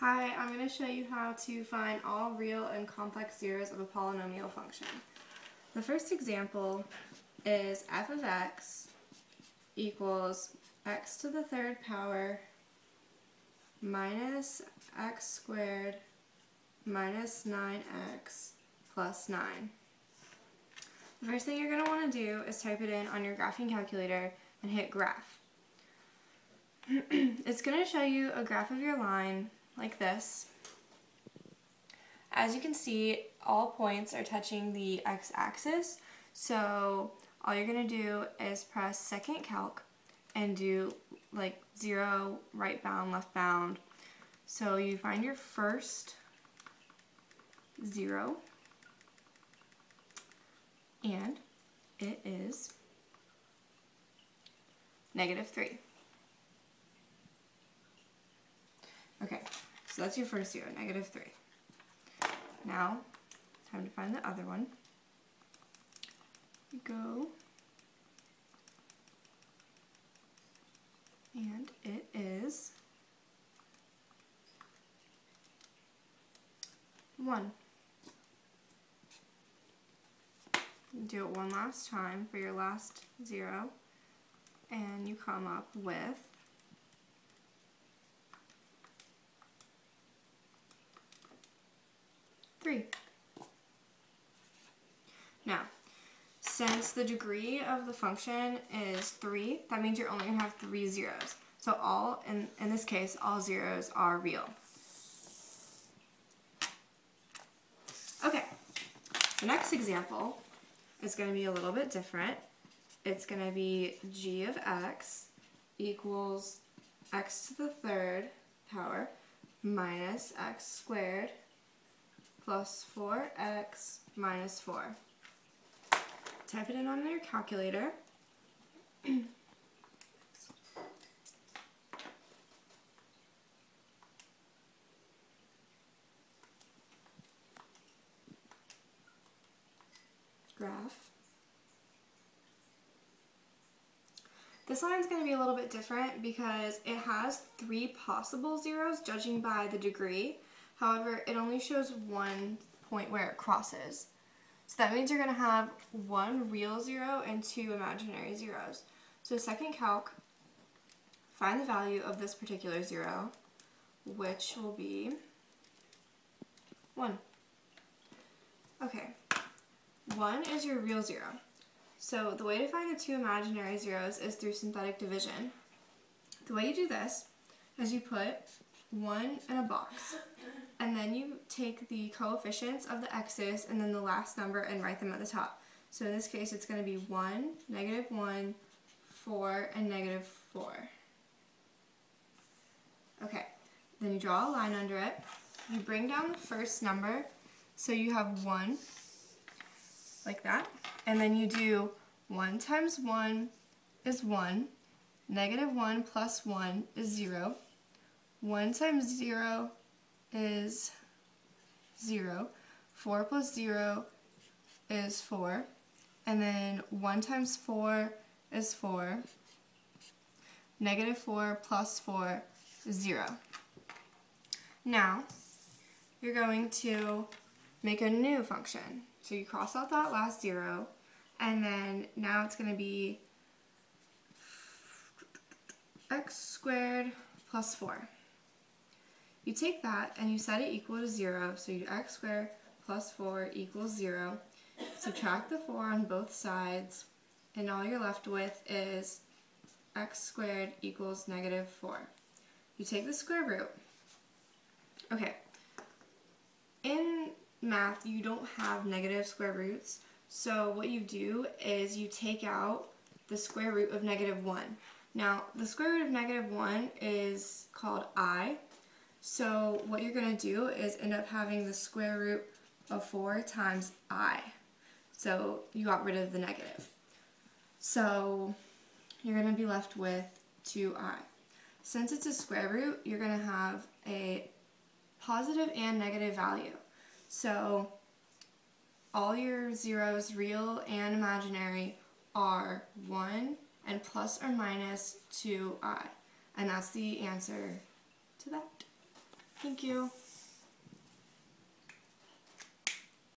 Hi, I'm going to show you how to find all real and complex zeros of a polynomial function. The first example is f of x equals x to the third power minus x squared minus 9x plus 9. The first thing you're going to want to do is type it in on your graphing calculator and hit graph. it's going to show you a graph of your line like this. As you can see, all points are touching the x-axis, so all you're going to do is press second calc and do like zero, right bound, left bound. So you find your first zero, and it is negative 3. Okay, so that's your first zero, negative 3. Now, time to find the other one. You go, and it is 1. Do it one last time for your last zero, and you come up with 3. Now, since the degree of the function is 3, that means you're only going to have 3 zeros. So all, in, in this case, all zeros are real. Okay, the next example is going to be a little bit different. It's going to be g of x equals x to the third power minus x squared plus 4x minus 4. Type it in on your calculator. Graph. This line is going to be a little bit different because it has three possible zeros judging by the degree However, it only shows one point where it crosses. So that means you're going to have one real zero and two imaginary zeros. So second calc, find the value of this particular zero, which will be 1. Okay, 1 is your real zero. So the way to find the two imaginary zeros is through synthetic division. The way you do this is you put 1 in a box and then you take the coefficients of the x's and then the last number and write them at the top. So in this case it's going to be 1, negative 1, 4, and negative 4. Okay, then you draw a line under it. You bring down the first number, so you have 1, like that. And then you do 1 times 1 is 1, negative 1 plus 1 is 0, 1 times 0 is 0. 4 plus 0 is 4. And then 1 times 4 is 4. Negative 4 plus 4 is 0. Now, you're going to make a new function. So you cross out that last 0, and then now it's going to be x squared plus 4. You take that and you set it equal to 0, so you do x squared plus 4 equals 0. Subtract the 4 on both sides, and all you're left with is x squared equals negative 4. You take the square root. Okay, in math you don't have negative square roots, so what you do is you take out the square root of negative 1. Now, the square root of negative 1 is called i, so what you're going to do is end up having the square root of 4 times i. So you got rid of the negative. So you're going to be left with 2i. Since it's a square root, you're going to have a positive and negative value. So all your zeros, real and imaginary, are 1 and plus or minus 2i. And that's the answer to that. Thank you.